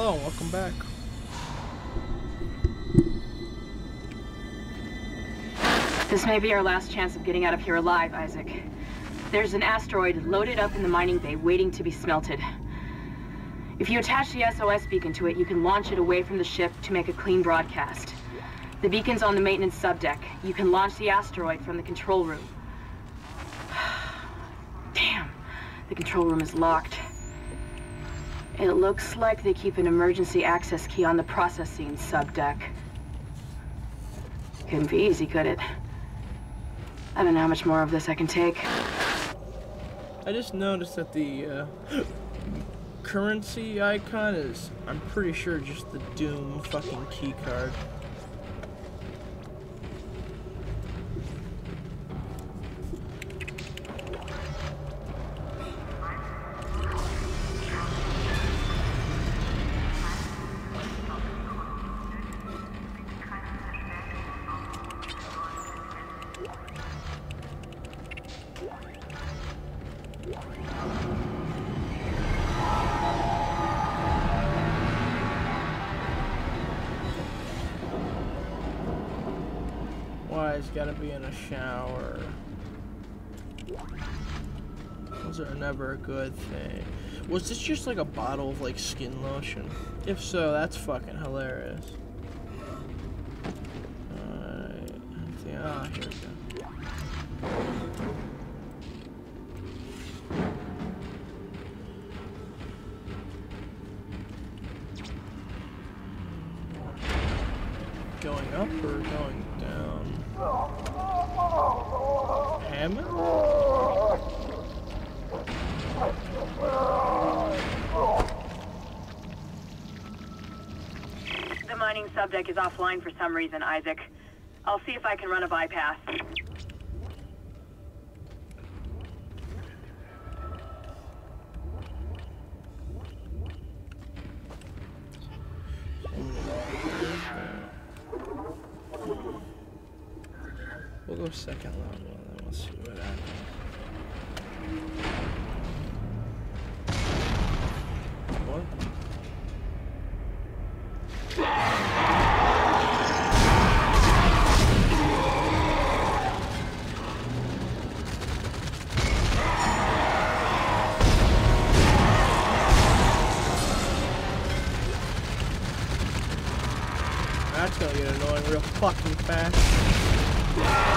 Hello, welcome back. This may be our last chance of getting out of here alive, Isaac. There's an asteroid loaded up in the mining bay waiting to be smelted. If you attach the SOS beacon to it, you can launch it away from the ship to make a clean broadcast. The beacon's on the maintenance subdeck. You can launch the asteroid from the control room. Damn, the control room is locked. It looks like they keep an emergency access key on the processing subdeck. Couldn't be easy, could it? I don't know how much more of this I can take. I just noticed that the uh, currency icon is, I'm pretty sure, just the Doom fucking key Why it's gotta be in a shower? Those are never a good thing. Was this just like a bottle of like skin lotion? If so, that's fucking hilarious. Alright. Ah, here we go. Going up or going down? Hammond? The mining subdeck is offline for some reason, Isaac. I'll see if I can run a bypass. Fucking fast.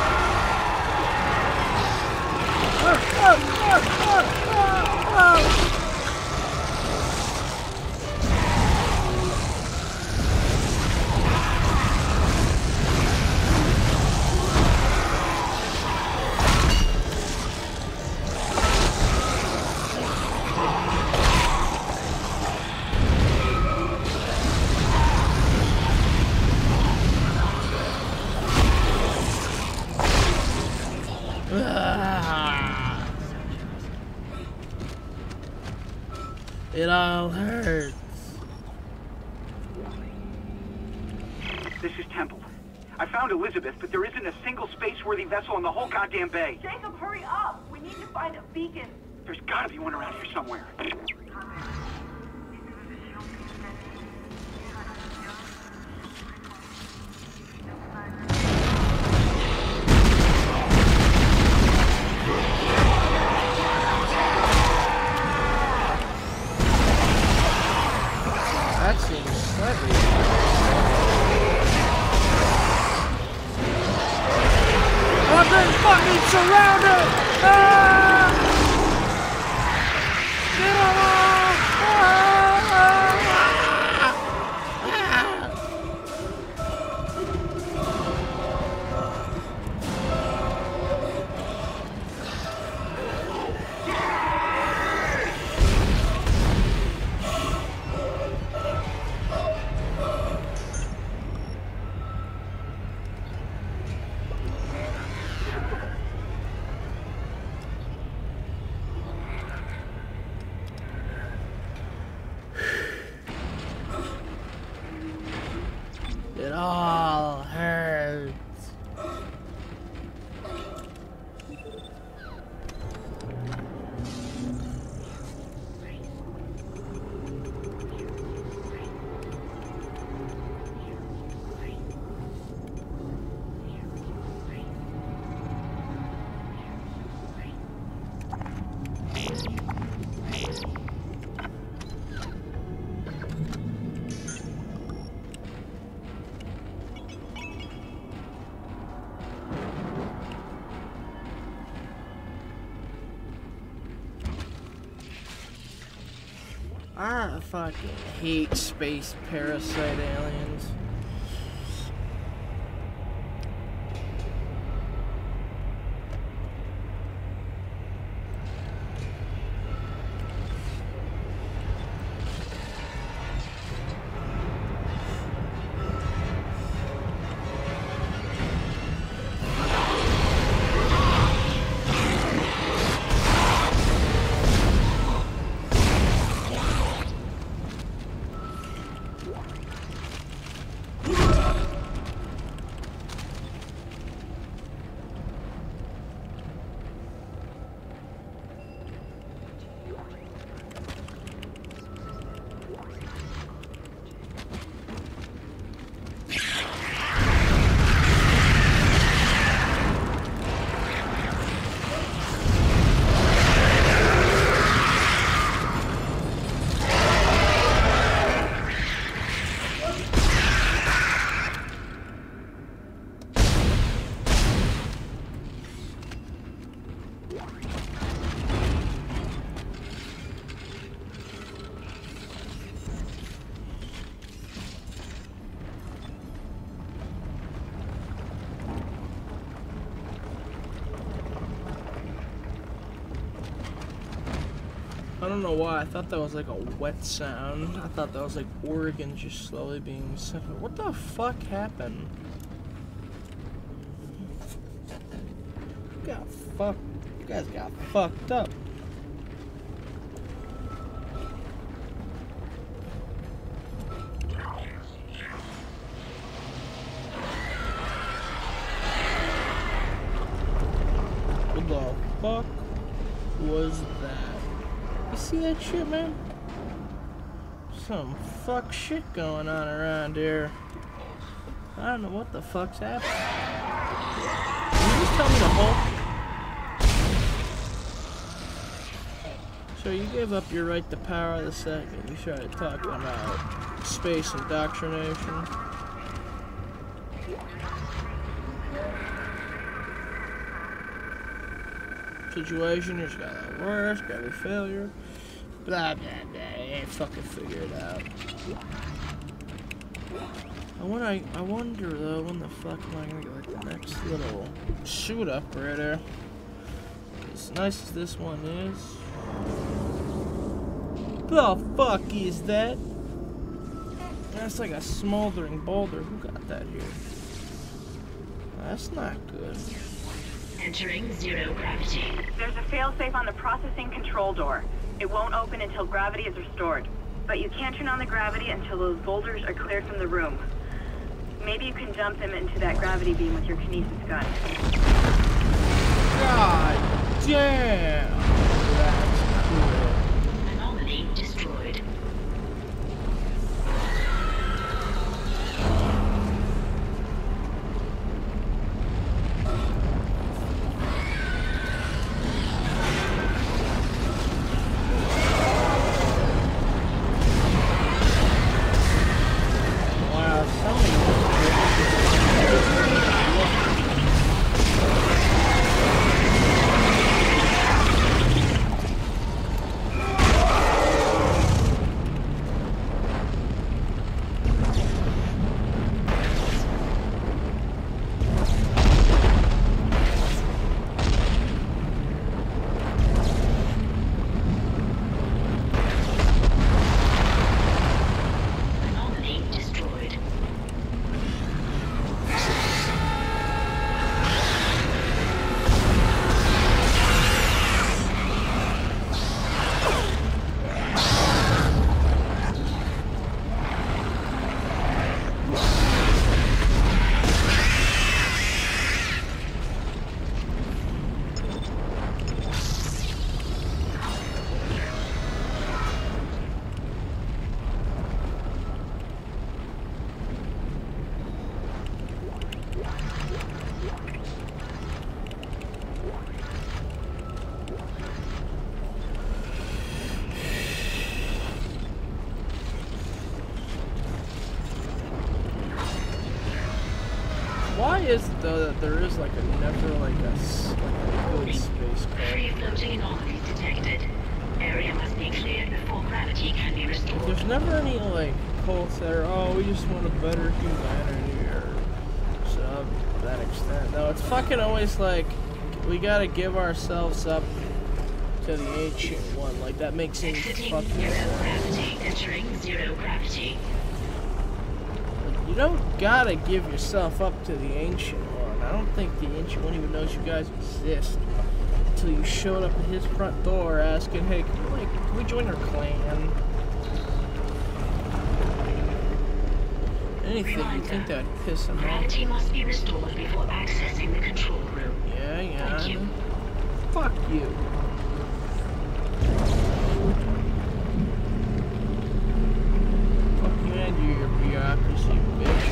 Goddamn bay. Jacob, hurry up! We need to find a beacon. There's gotta be one around here somewhere. Fucking hate space parasite aliens. I don't know why. I thought that was like a wet sound. I thought that was like Oregon just slowly being separated. What the fuck happened? You got fucked. You guys got fucked up. That? Shit, man? Some fuck shit going on around here. I don't know what the fuck's happening. Can you just tell me the whole? So you gave up your right to power the second you started talking about space indoctrination. Situation just got worse, got a failure. Blah blah blah. I fucking figure it out. I wonder, I, I wonder though, when the fuck am I gonna get like the next little shoot operator? As nice as this one is. The fuck is that? That's like a smoldering boulder. Who got that here? That's not good. Entering zero gravity. There's a failsafe on the processing control door. It won't open until gravity is restored. But you can't turn on the gravity until those boulders are cleared from the room. Maybe you can dump them into that gravity beam with your kinesis gun. God damn! There is like a never like a, like a good space? Free floating detected. Area must be cleared before gravity can be never any like cults that are, oh, we just want a better humanity or stuff to that extent. No, it's fucking always like we gotta give ourselves up to the ancient one. Like that makes any fucking zero sense. gravity. Entering zero gravity. You don't gotta give yourself up to the ancient. I don't think the ancient one even knows you guys exist until you showed up at his front door asking, "Hey, can we like, can we join our clan?" Anything you think that'd piss him off? Must be restored before accessing the control room. Yeah, yeah. You. Fuck you. Fuck you and your bureaucracy, bitch.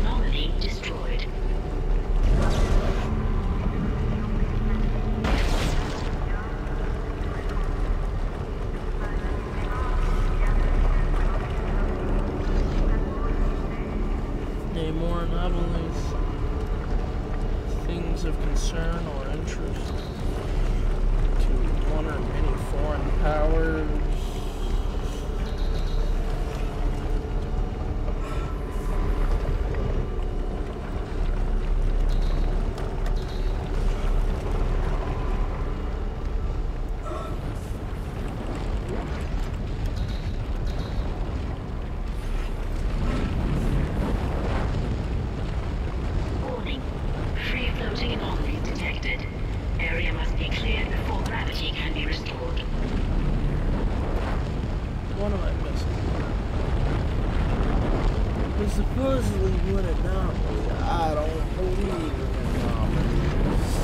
Anomaly destroyed. Any more anomalies? Things of concern or interest to one or many foreign powers? Warning. Free floating anomaly detected. Area must be cleared before gravity can be restored. What am I missing? There's supposedly one anomaly. I don't believe in anomalies.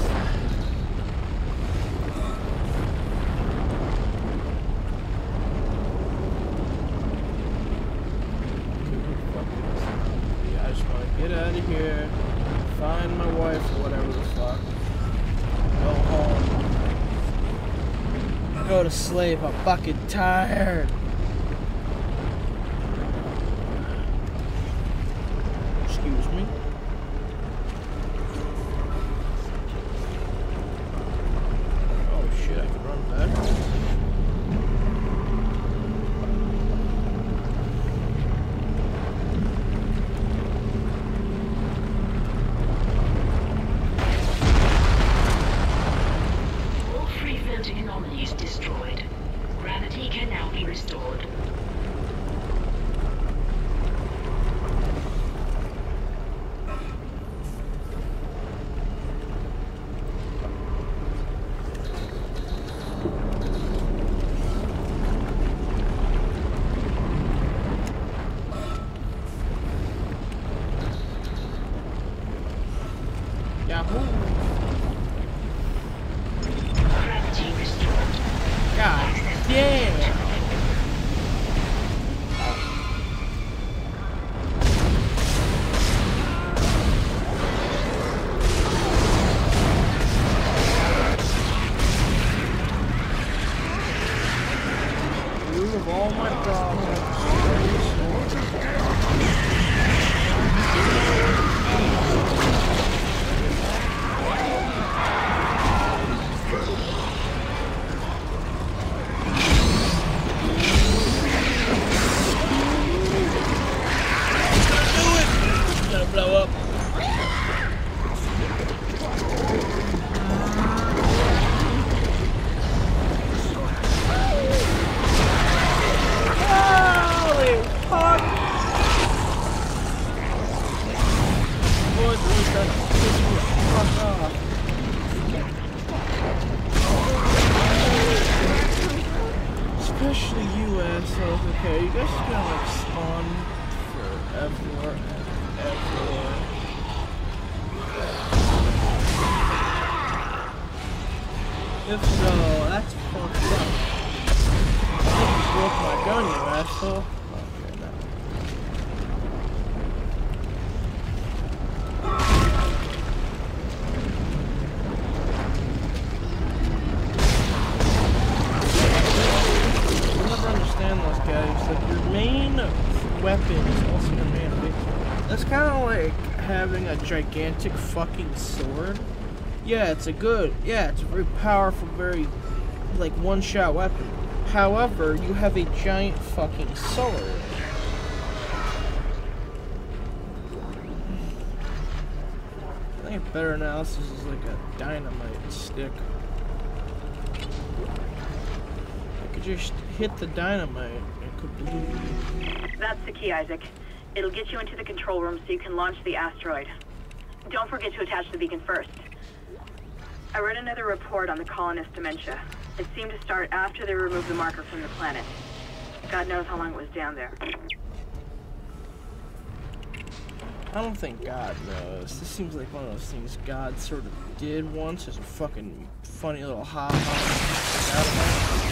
I just want to get out of here, find my wife or whatever the fuck, go sleep. I'm fucking tired. Excuse me. Oh shit, I can run back. All free floating anomalies destroyed. Gravity can now be restored. Yahoo! Gravity restored. Damn! If so, that's fucked up. You broke my gun, you asshole. Having a gigantic fucking sword Yeah, it's a good, yeah, it's a very powerful, very, like, one-shot weapon. However, you have a giant fucking sword. I think a better analysis is like a dynamite stick. I could just hit the dynamite. That's the key, Isaac. It'll get you into the control room so you can launch the asteroid. Don't forget to attach the beacon first. I read another report on the colonist dementia. It seemed to start after they removed the marker from the planet. God knows how long it was down there. I don't think God knows. This seems like one of those things God sort of did once as a fucking funny little ha ha.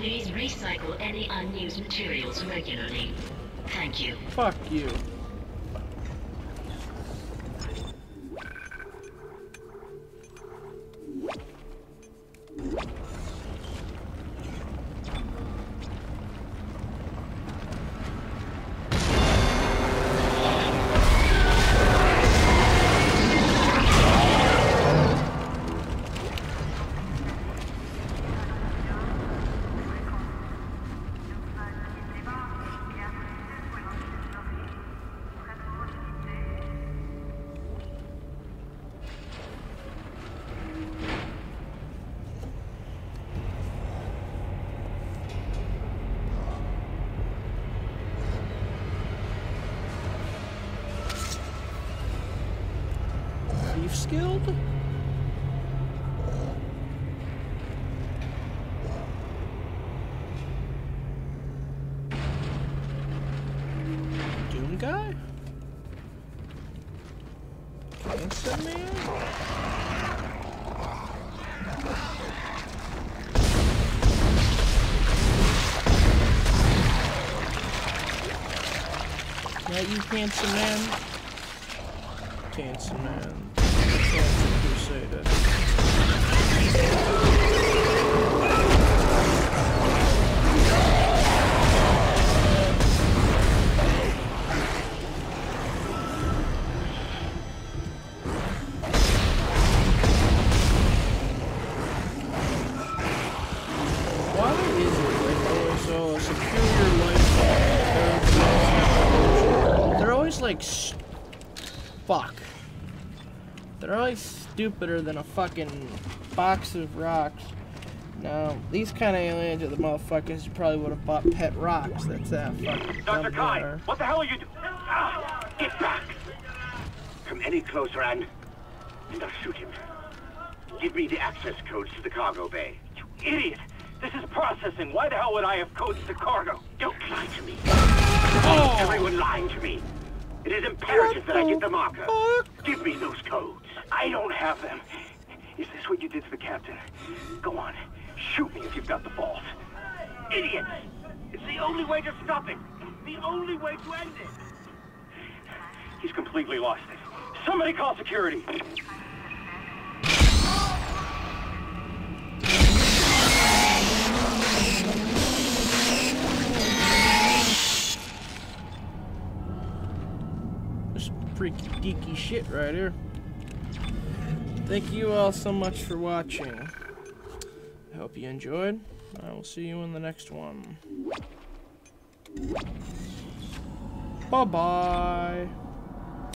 Please recycle any unused materials regularly. Thank you. Fuck you. Guild? Doom guy? Gangsta man? That you handsome man? Handsome man. They're always like, fuck. They're always stupider than a fucking box of rocks. Now, these kind of aliens are the motherfuckers who probably would have bought pet rocks. That's that fucking. Dr. Kyne, there. what the hell are you doing? Ah, get back! Come any closer and... and I'll shoot him. Give me the access codes to the cargo bay. You idiot! This is processing. Why the hell would I have codes to cargo? Don't lie to me. Oh. Everyone lying to me. It is imperative that I get the marker. Give me those codes. I don't have them. Is this what you did to the captain? Go on. Shoot me if you've got the balls. Idiots! It's the only way to stop it. The only way to end it. He's completely lost it. Somebody call security. This freaky deaky shit right here. Thank you all so much for watching. I hope you enjoyed. I will see you in the next one. Bye bye.